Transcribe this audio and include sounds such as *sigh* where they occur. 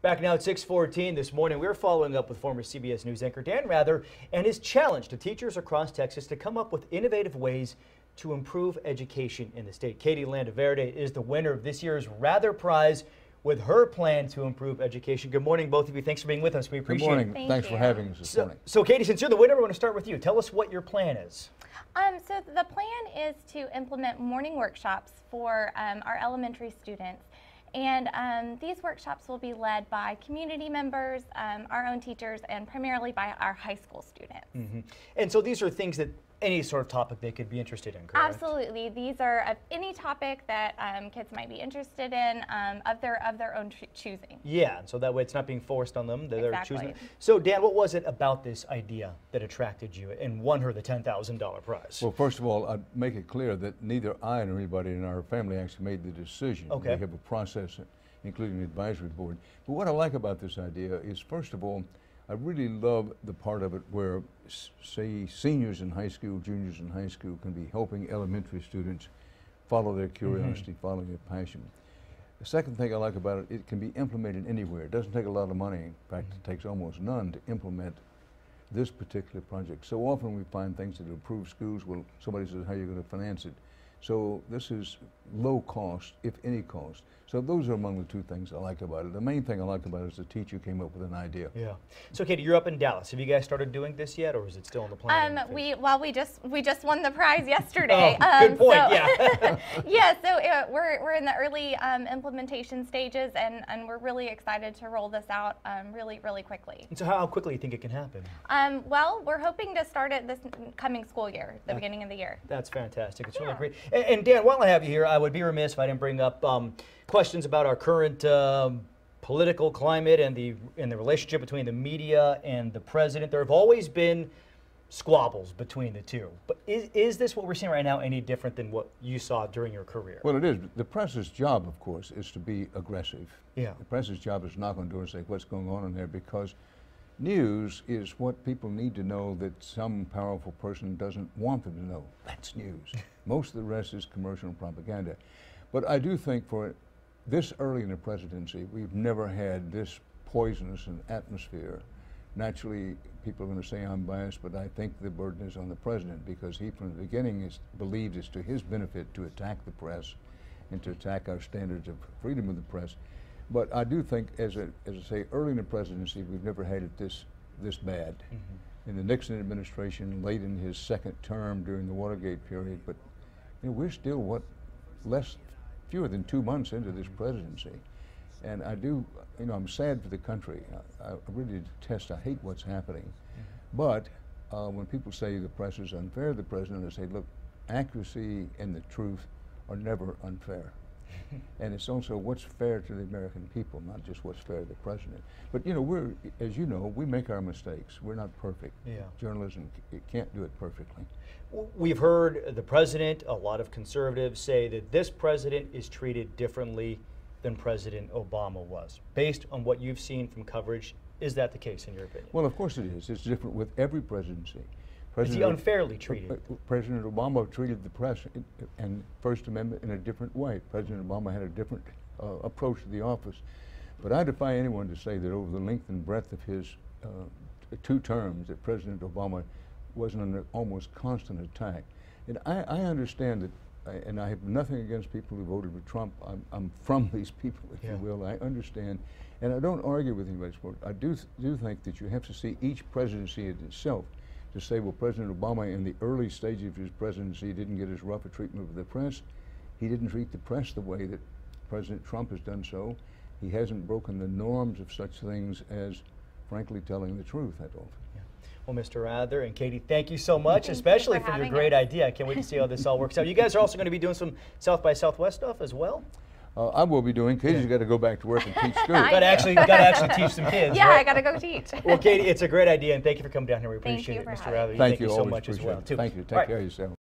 Back now at 614 this morning, we're following up with former CBS News anchor Dan Rather and his challenge to teachers across Texas to come up with innovative ways to improve education in the state. Katie Landaverde is the winner of this year's Rather Prize with her plan to improve education. Good morning, both of you. Thanks for being with us. We appreciate Good morning. it. Thank Thanks you. for having us this So, morning. so, Katie, since you're the winner, we want to start with you. Tell us what your plan is. Um, so the plan is to implement morning workshops for um, our elementary students. And um, these workshops will be led by community members, um, our own teachers, and primarily by our high school students. Mhm. And so these are things that any sort of topic they could be interested in, correct? Absolutely, these are of any topic that um, kids might be interested in um, of their of their own choosing. Yeah, so that way it's not being forced on them. They're Exactly. choosing. So, Dan, what was it about this idea that attracted you and won her the $10,000 prize? Well, first of all, I'd make it clear that neither I nor anybody in our family actually made the decision. Okay. We have a process, including the advisory board. But what I like about this idea is, first of all, I really love the part of it where, say, seniors in high school, juniors in high school can be helping elementary students follow their mm-hmm. curiosity, follow their passion. The second thing I like about it, it can be implemented anywhere. It doesn't take a lot of money. In fact, it mm-hmm. takes almost none to implement this particular project. So often we find things that improve schools. Well, somebody says, how are you going to finance it? So this is low cost, if any cost. So those are among the two things I like about it. The main thing I like about it is the teacher came up with an idea. yeah. So, Katie, you're up in Dallas. Have you guys started doing this yet, or is it still in the planning? Um, we well, we just we just won the prize *laughs* yesterday. Oh, um, good point, so- yeah. *laughs* yeah. So uh, we're we're in the early um, implementation stages, and and we're really excited to roll this out um, really really quickly. And so, how quickly do you think it can happen? Um, well, we're hoping to start it this coming school year, the Uh, beginning of the year. That's fantastic. It's really great. And, and Dan, while I have you here, I would be remiss if I didn't bring up um, questions about our current um, political climate and the and the relationship between the media and the president. There have always been squabbles between the two. But is, is this what we're seeing right now any different than what you saw during your career? Well, it is. The press's job, of course, is to be aggressive. Yeah. The press's job is to knock on doors and say what's going on in there because news is what people need to know that some powerful person doesn't want them to know. That's news. *laughs* Most of the rest is commercial propaganda. But I do think for this early in the presidency, we've never had this poisonous an atmosphere. Naturally, people are going to say I'm biased, but I think the burden is on the president because he, from the beginning, has believed it's to his benefit to attack the press and to attack our standards of freedom of the press. But I do think, as, a, as I say, early in the presidency, we've never had it this, this bad. Mm-hmm. In the Nixon administration, late in his second term during the Watergate period, but you know, we're still, what, less, fewer than two months into this mm-hmm. presidency. And I do, you know, I'm sad for the country. I, I really detest, I hate what's happening. Mm-hmm. But uh, when people say the press is unfair to the president, I say, look, accuracy and the truth are never unfair. *laughs* and it's also what's fair to the American people, not just what's fair to the president. But you know, we're, as you know, we make our mistakes. We're not perfect. Yeah. Journalism it can't do it perfectly. We've heard the president, a lot of conservatives say that this president is treated differently than President Obama was. Based on what you've seen from coverage, is that the case in your opinion? Well, of course it is. It's different with every presidency. Is he unfairly treated? Uh, President Obama treated the press and First Amendment in a different way. President Obama had a different uh, approach to the office. But I defy anyone to say that over the length and breadth of his uh, two terms that President Obama wasn't under almost constant attack. And I, I understand that, I- and I have nothing against people who voted for Trump. I'm, I'm from *laughs* these people, if Yeah. you will. I understand. And I don't argue with anybody's but I do, th- do think that you have to see each presidency in itself to say, well, President Obama in the early stages of his presidency didn't get as rough a treatment of the press. He didn't treat the press the way that President Trump has done so. He hasn't broken the norms of such things as, frankly, telling the truth that often. Well, Mr. Rather and Katie, thank you so much, Thank you especially for for, your great us. idea. I can't wait to see how this all works out. You guys are also going to be doing some South by Southwest stuff as well. Uh, I will be doing. Katie's got to go back to work and teach *laughs* school. I Got to do. actually, got to actually teach some kids. yeah, right? I gotta go teach. Well, Katie, it's a great idea, and thank you for coming down here. We Thank appreciate you it, Mr. having Rather. Thank, Thank you, so much as appreciate well, it. too. Thank you. Take All right. care of yourself.